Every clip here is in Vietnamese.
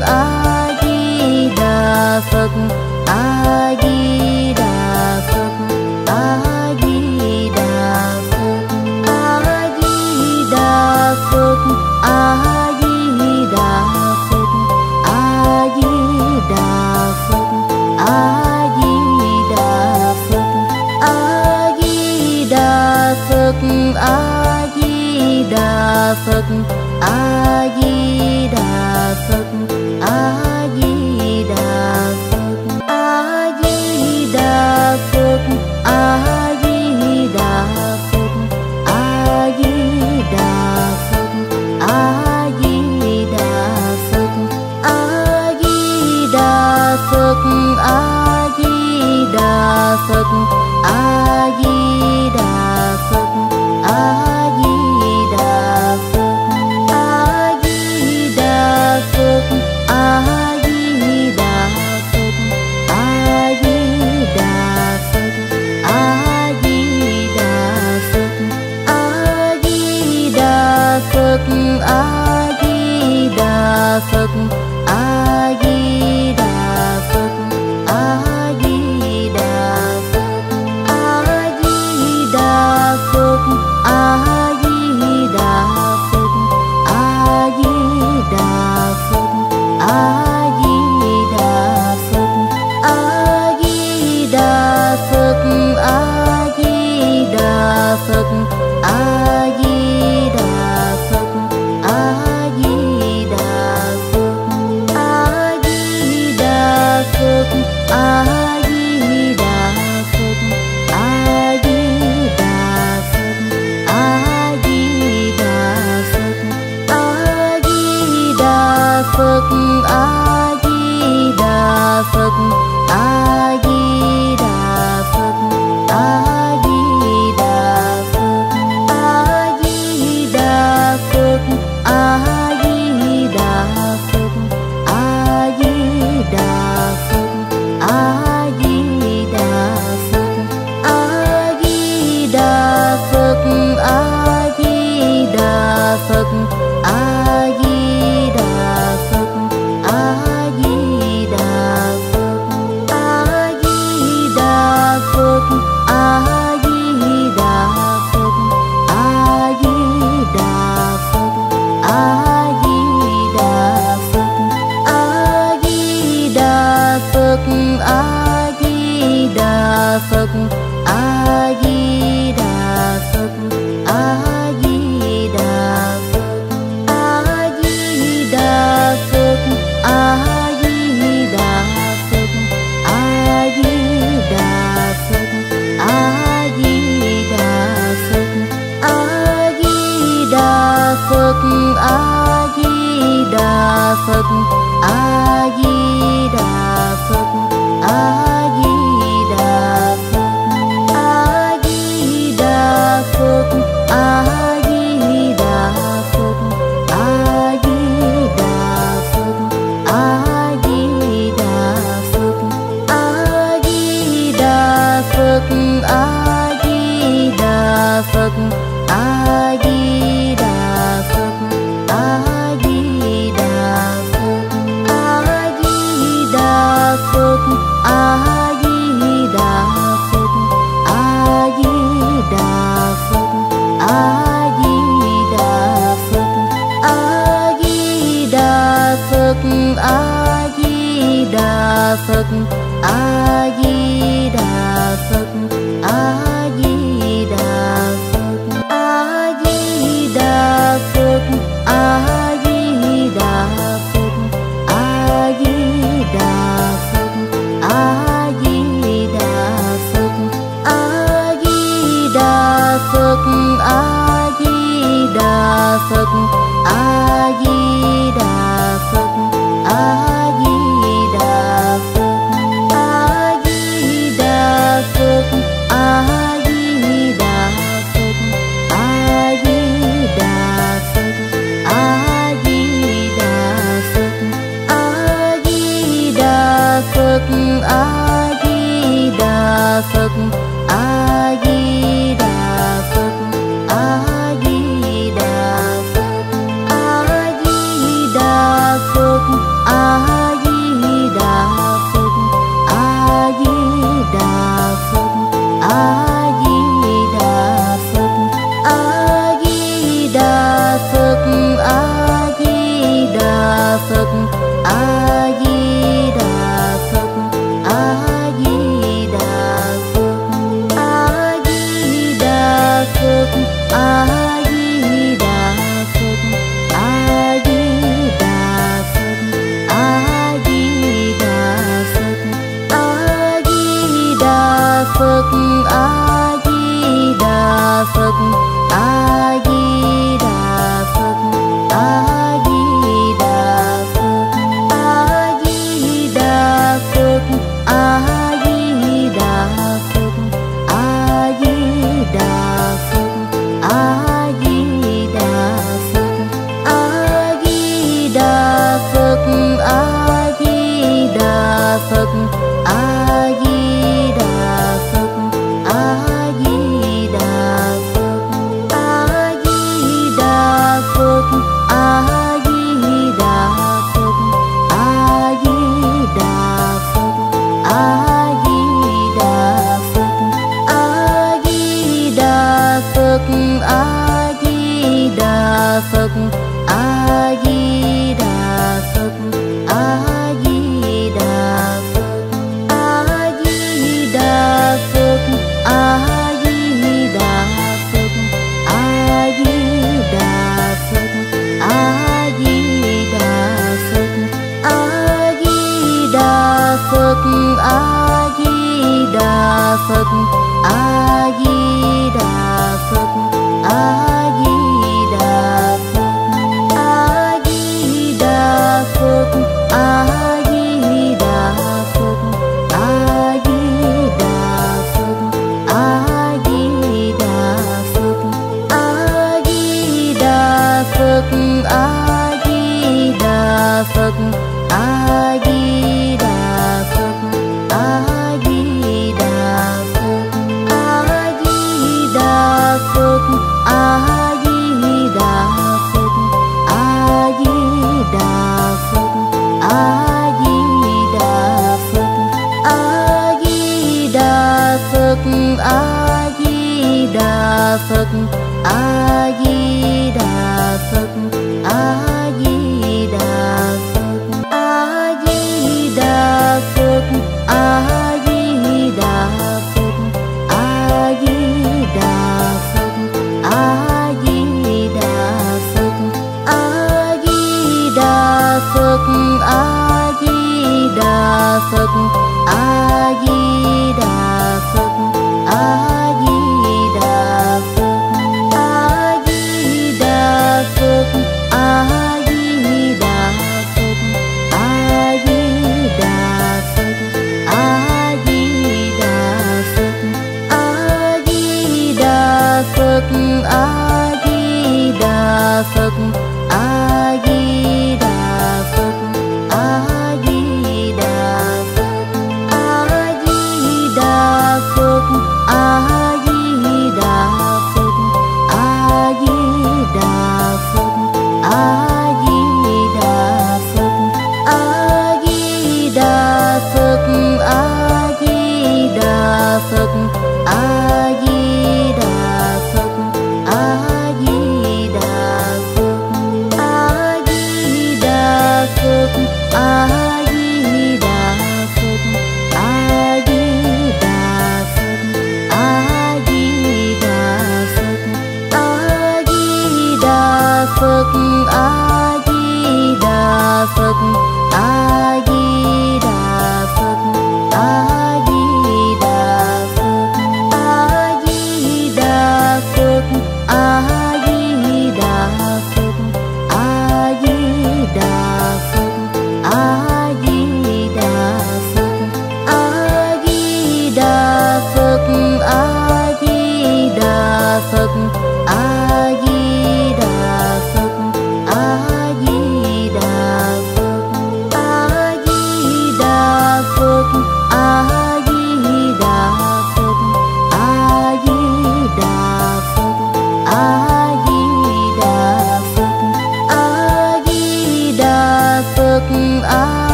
a di đà phật.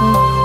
Phật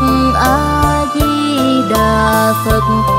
phật a di đà phật.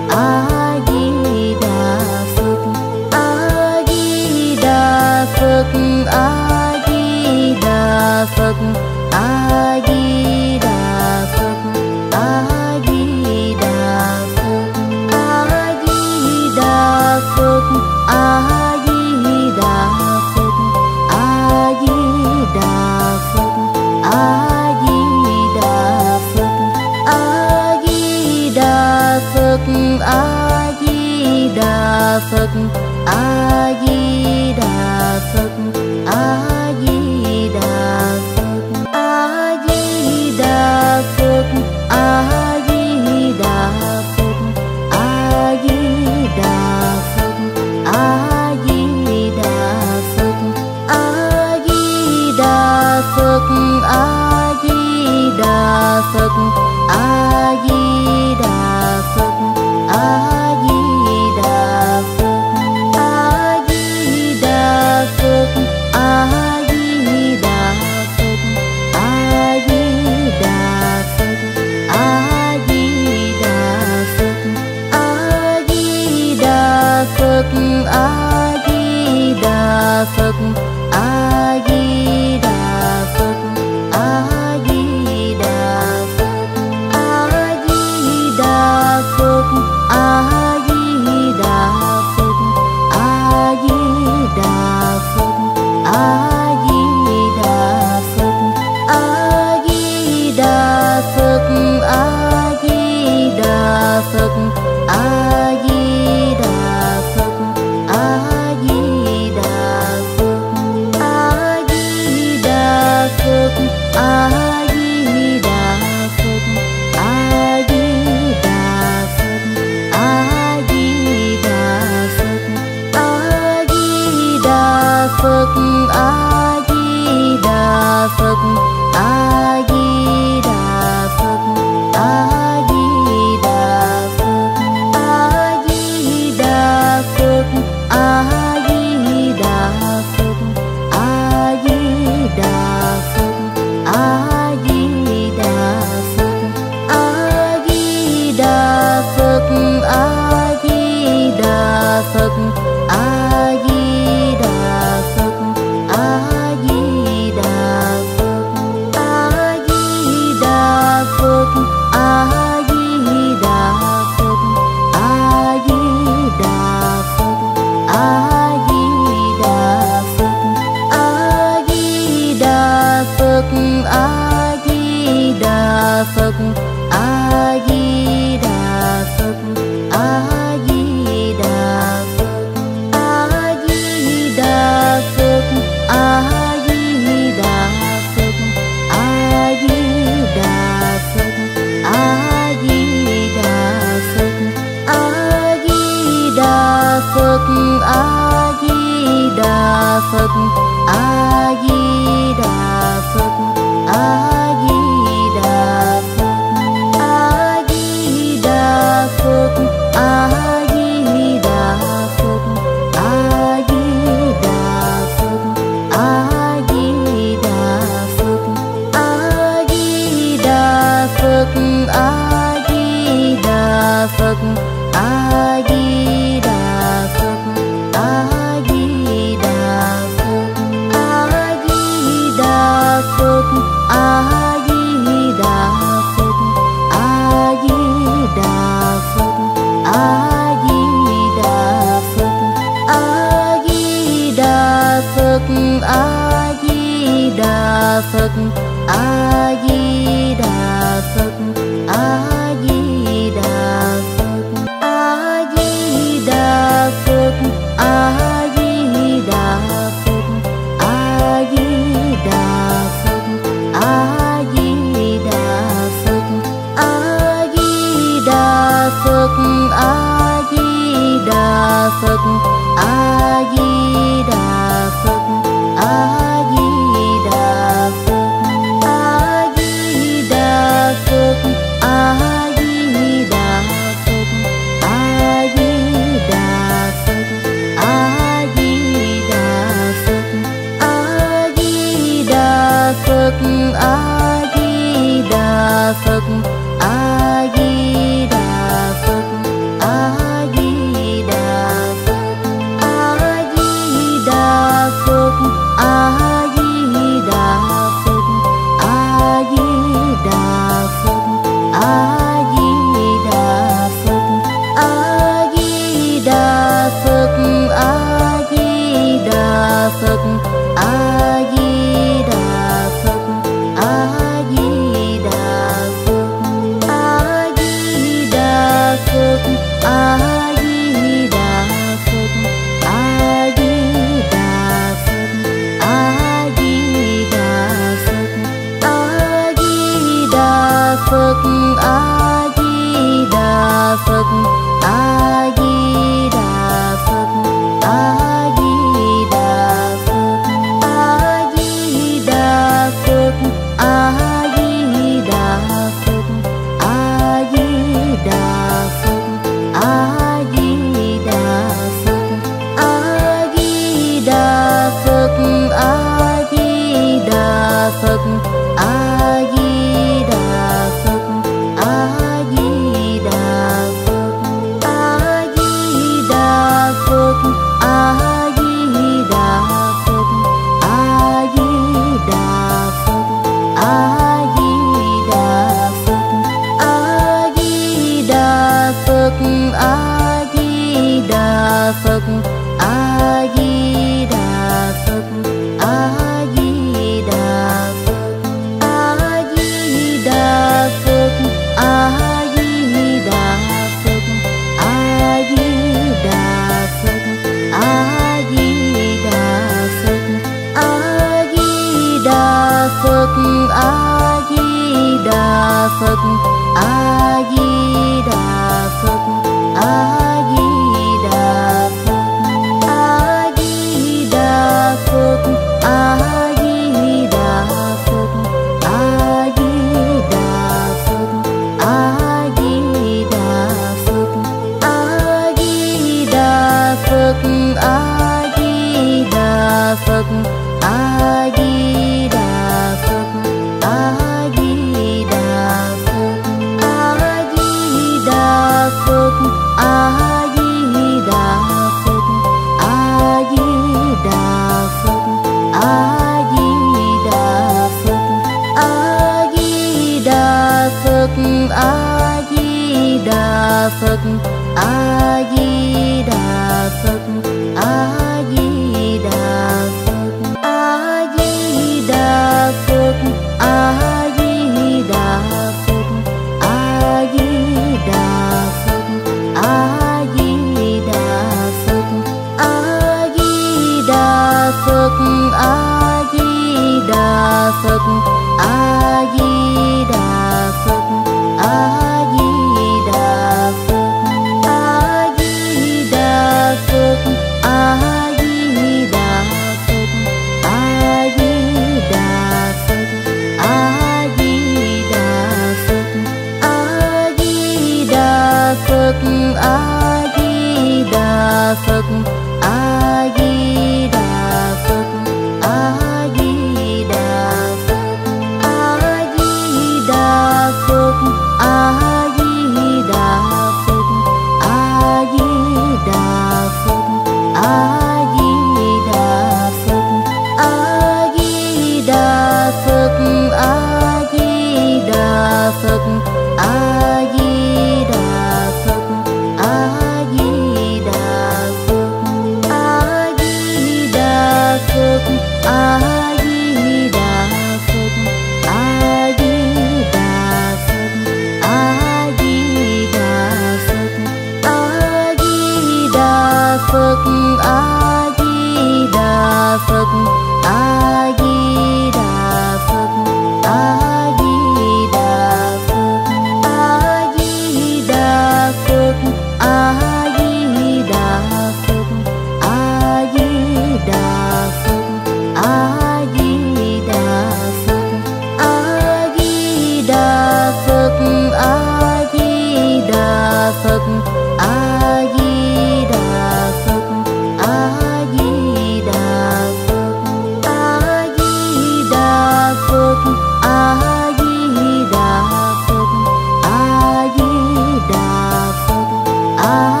아.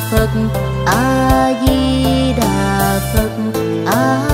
Phật A Di Đà Phật A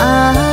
a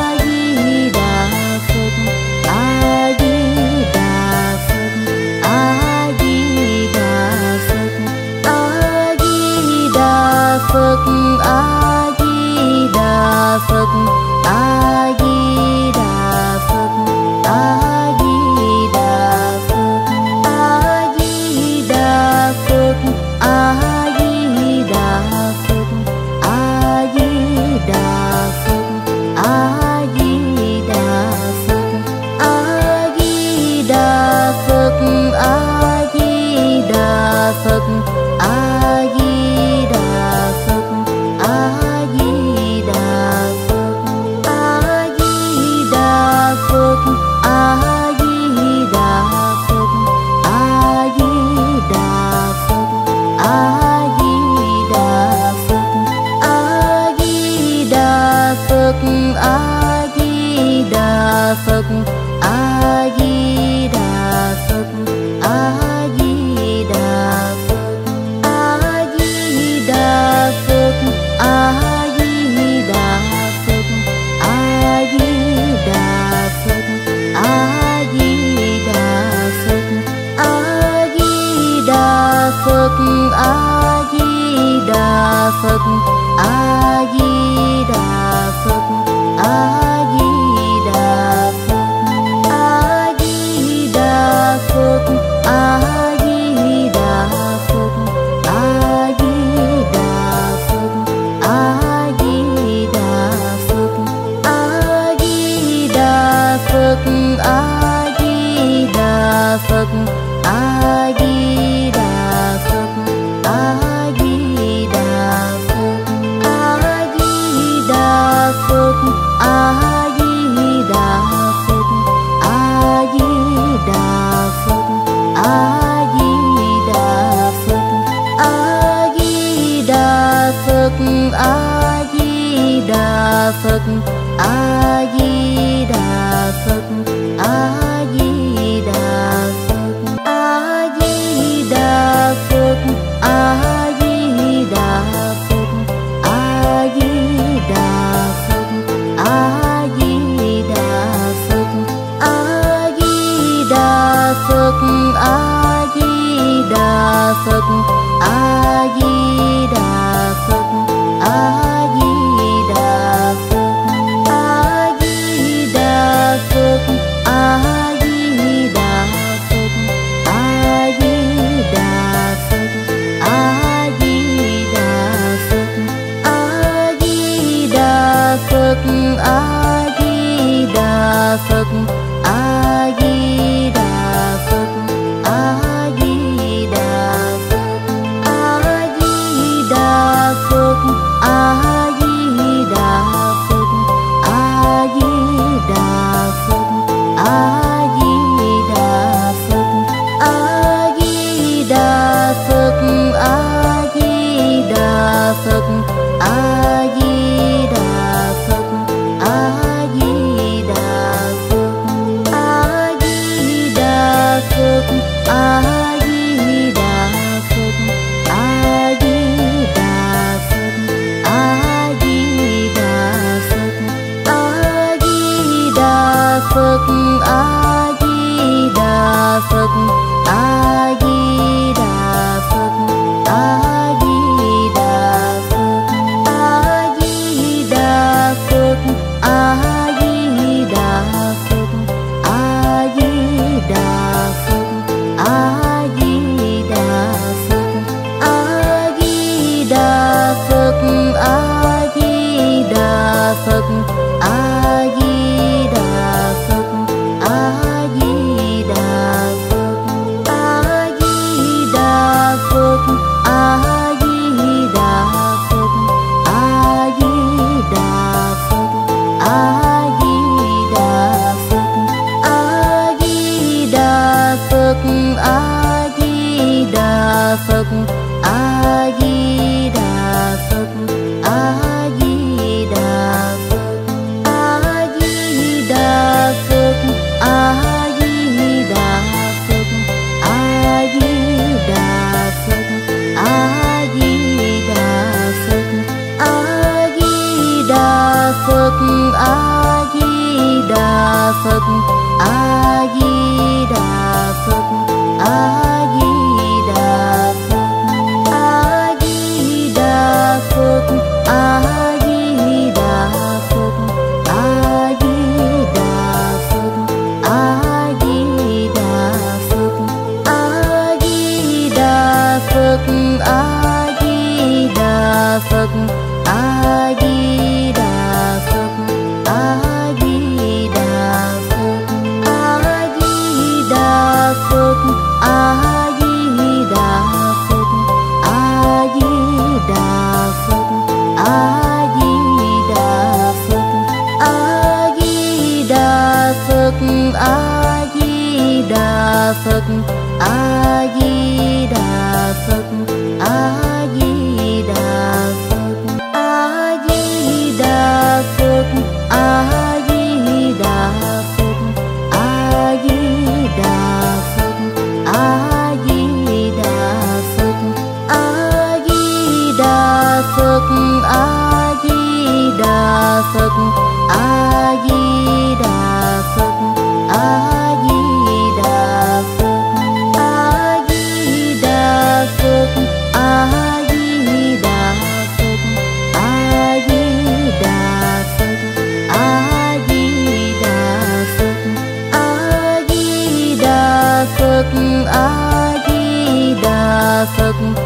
phật.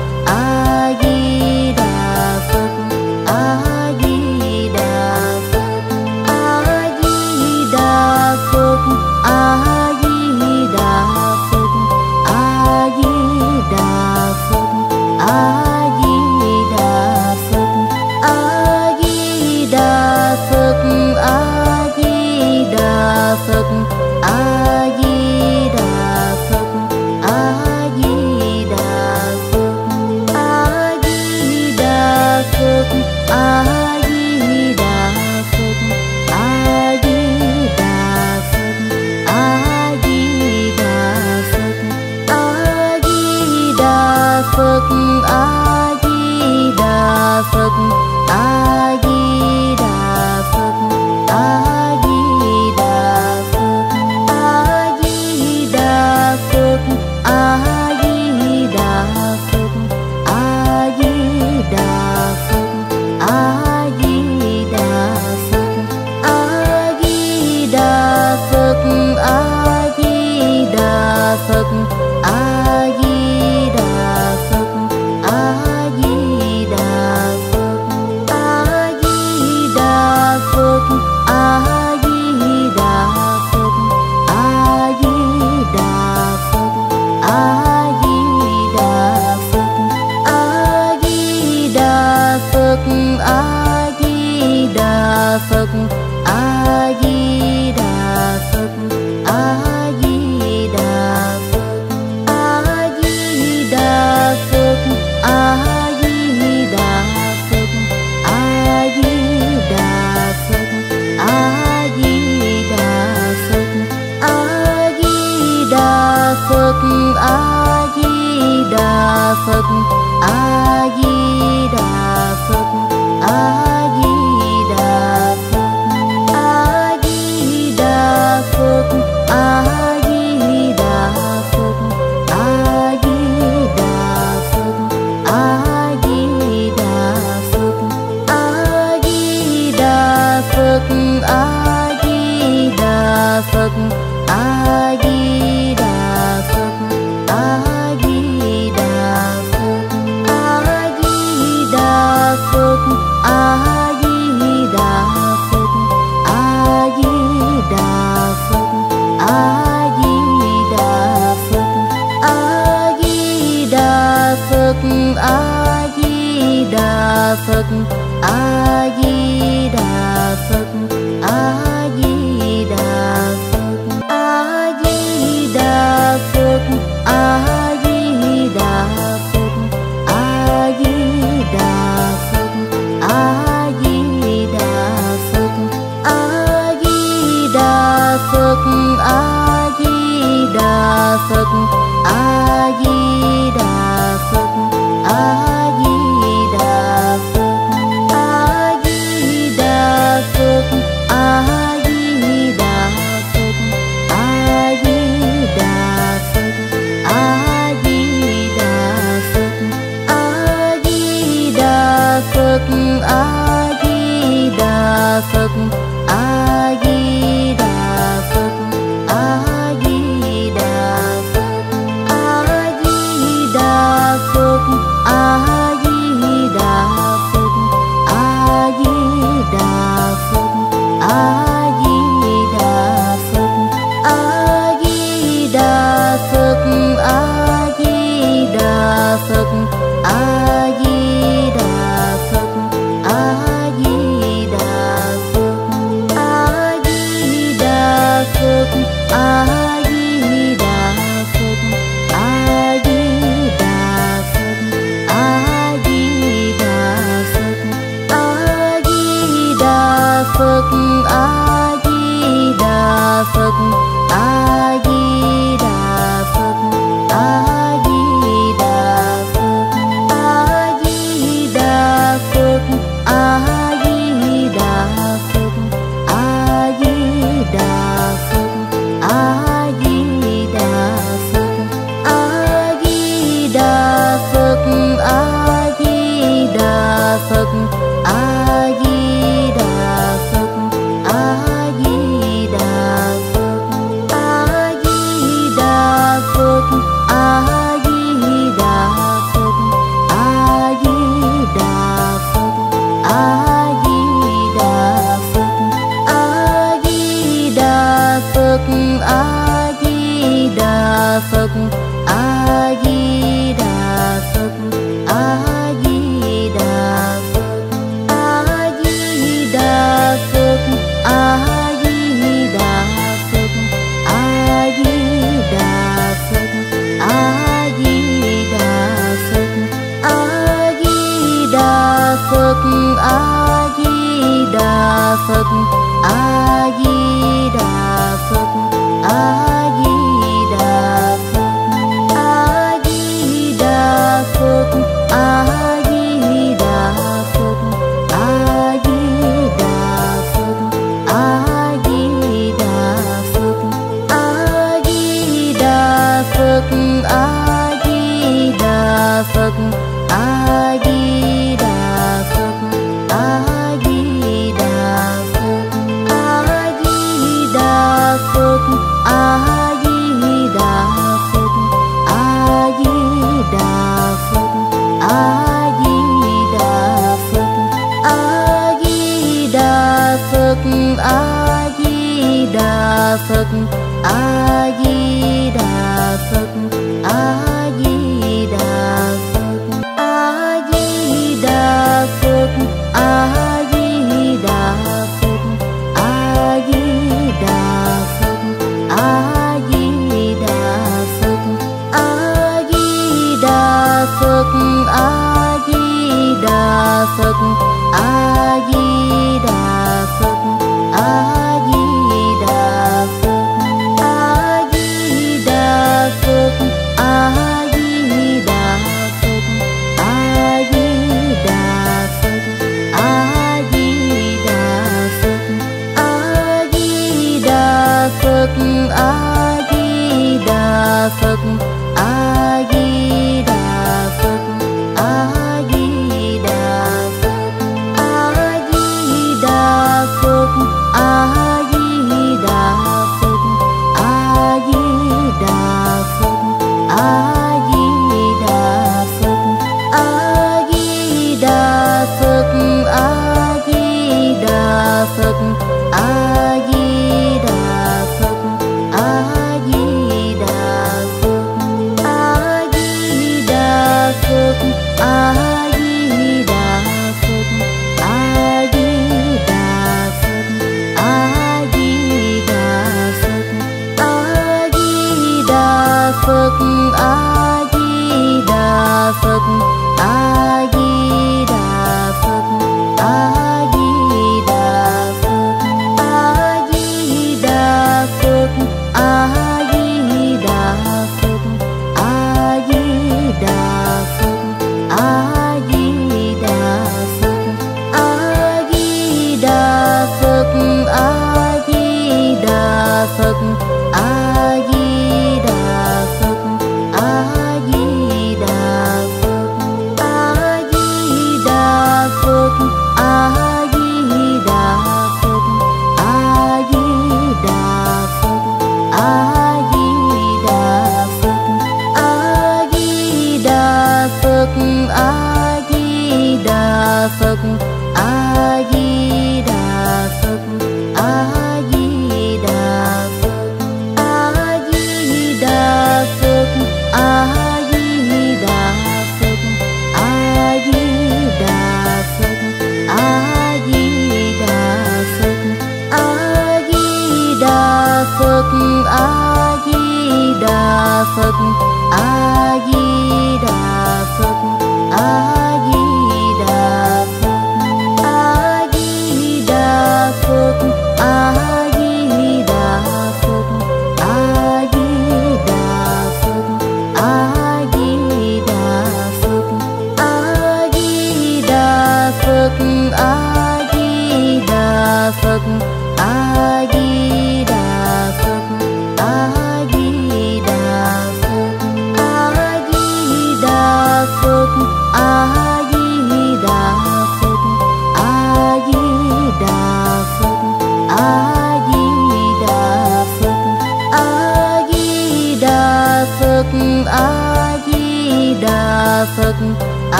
Đà phật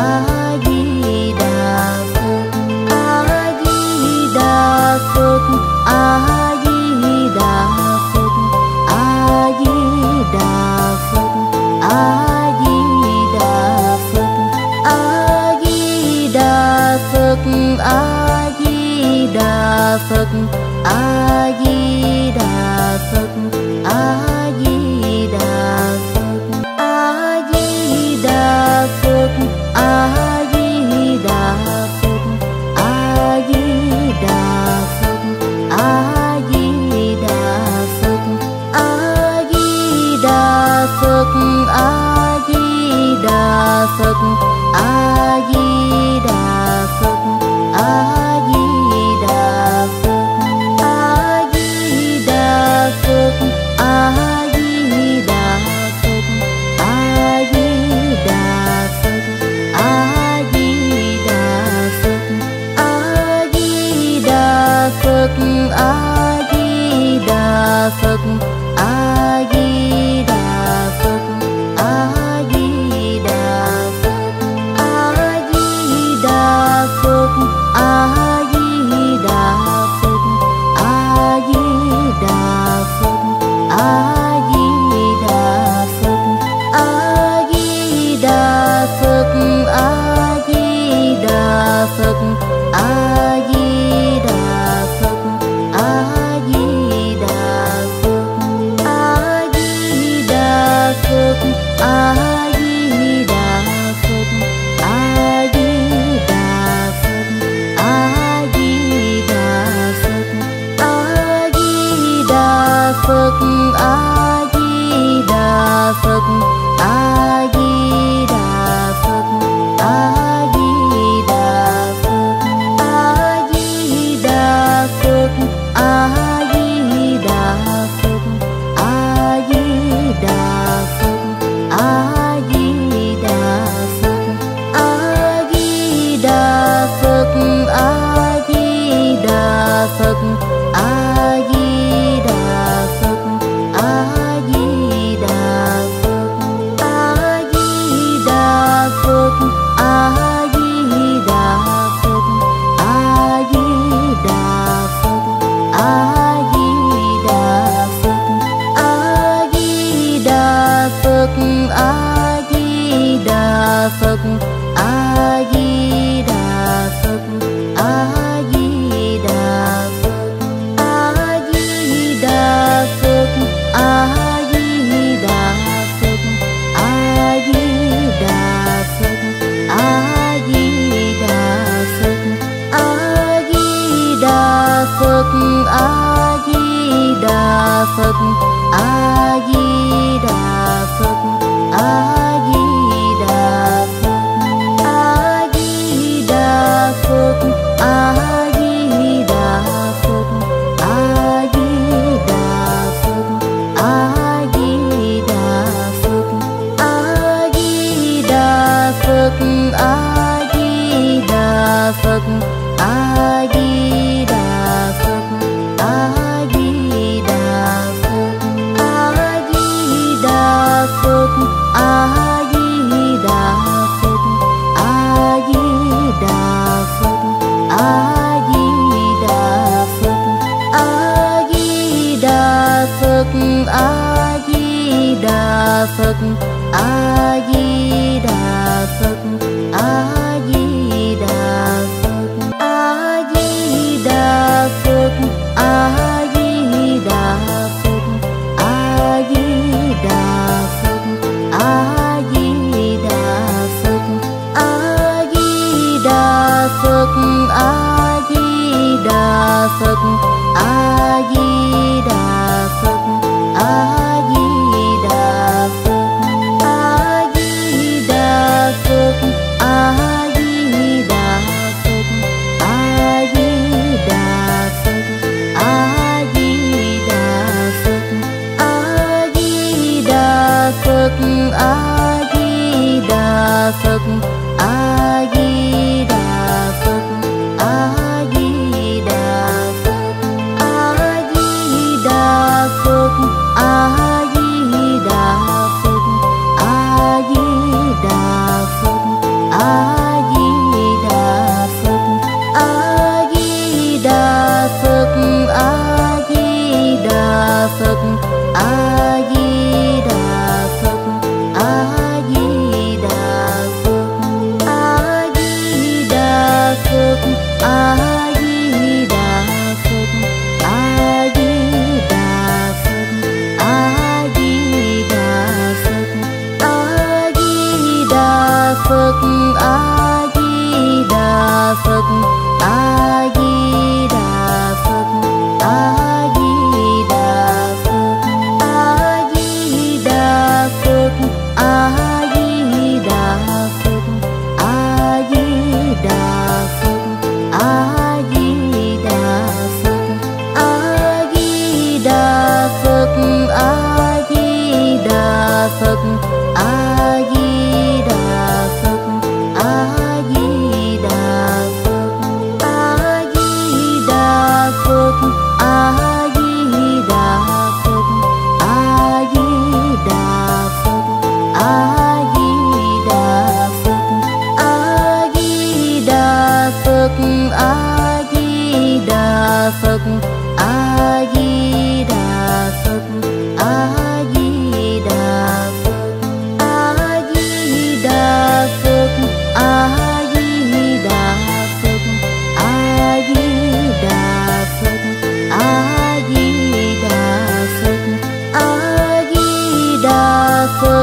love.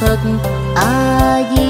phật a di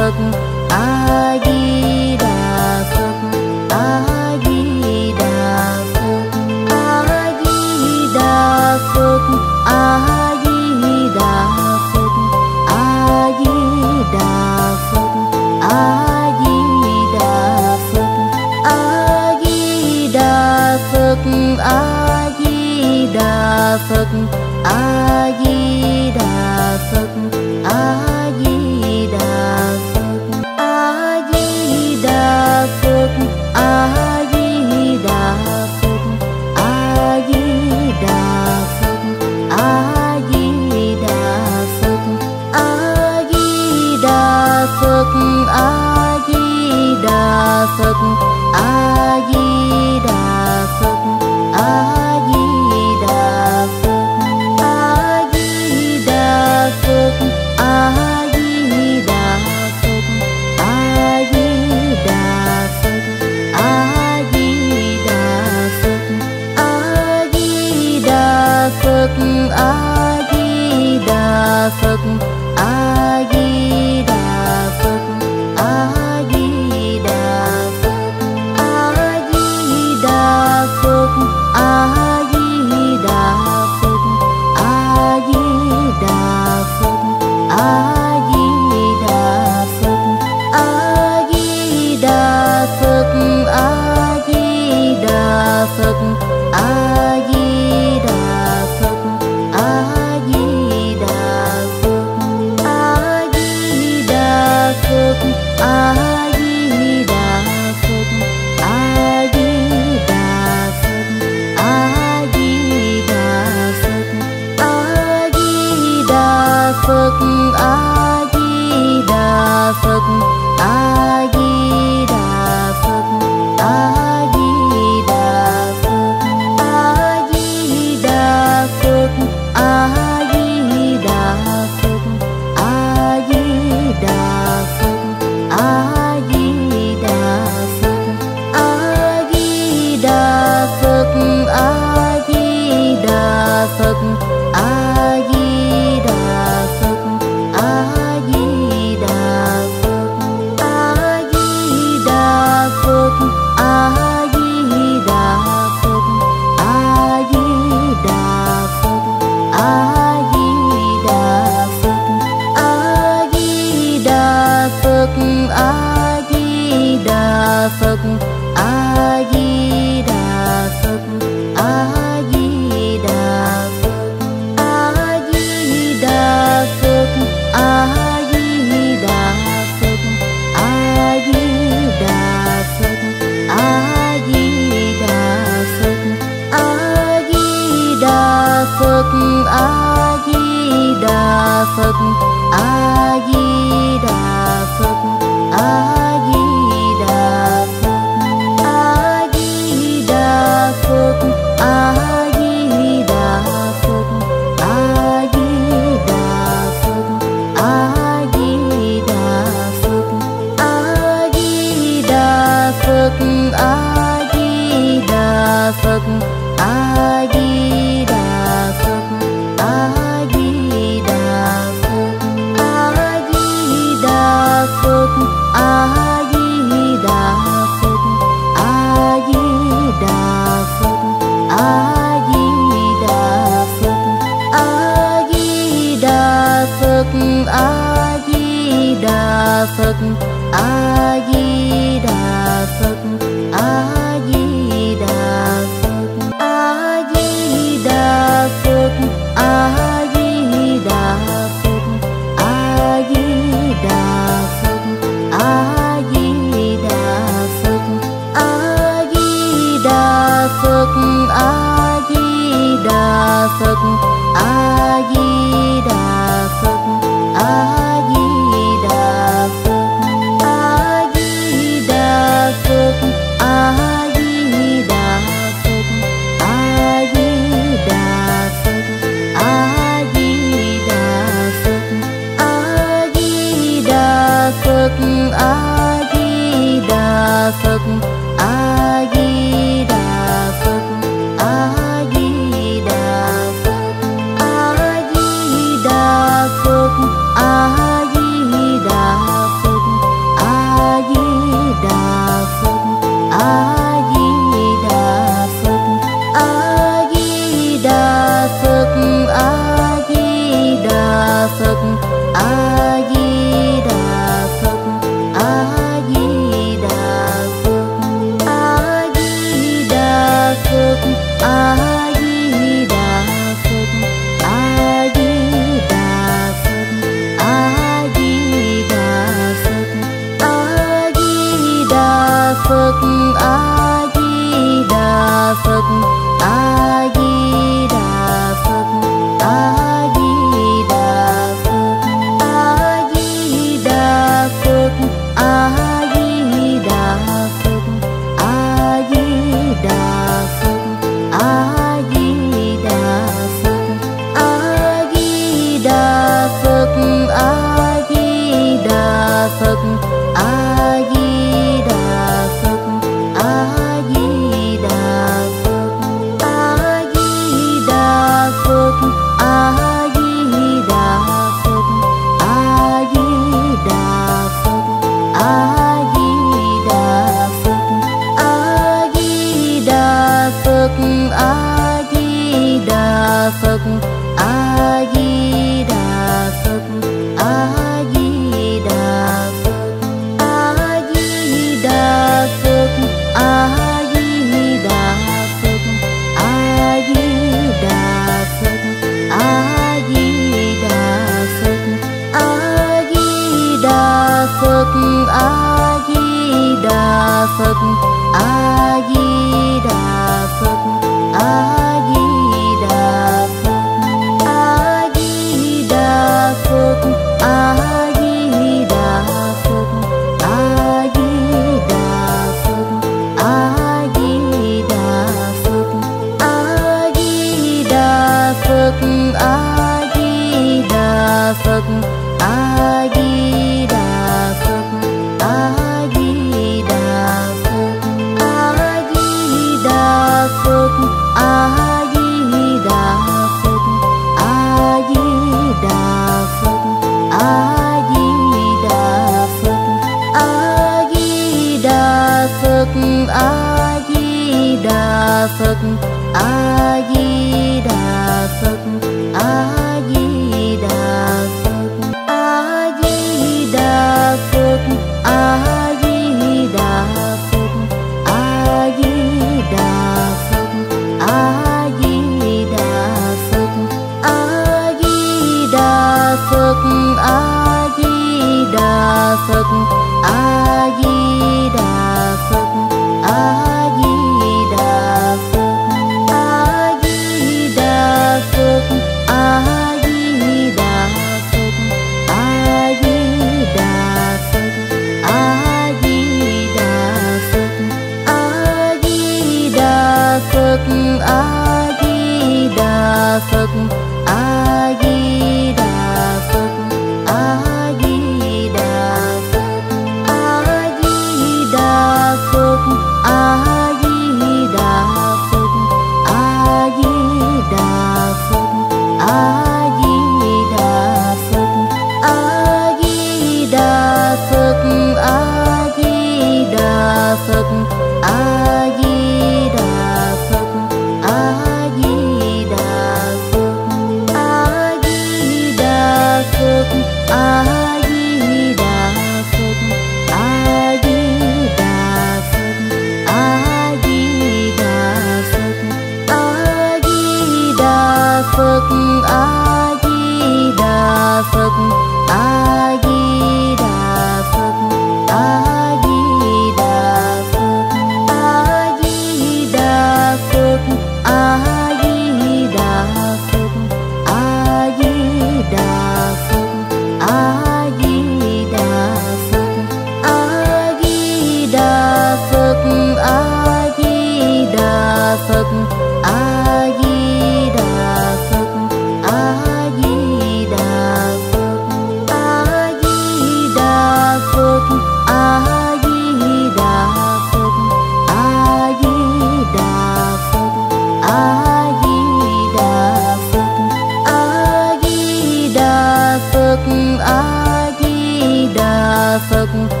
phật